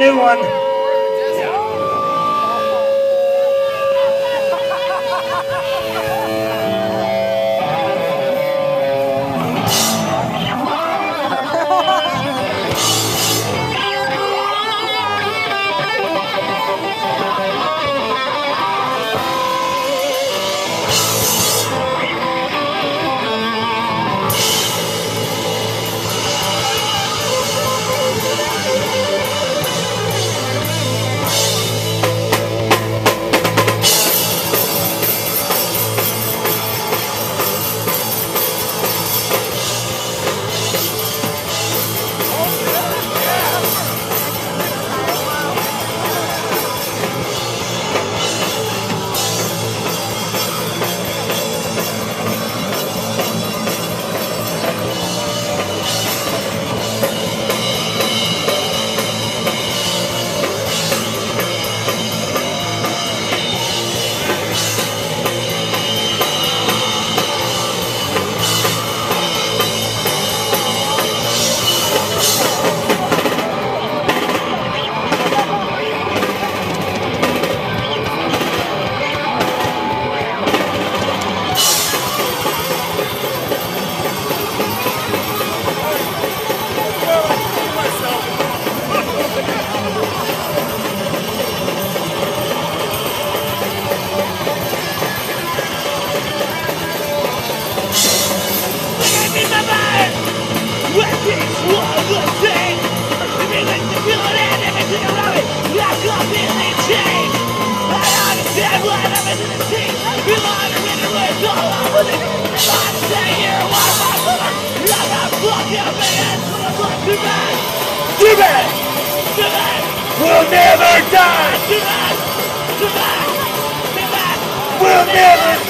new one. Too We'll never die! We'll never die!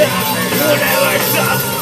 Whatever sucks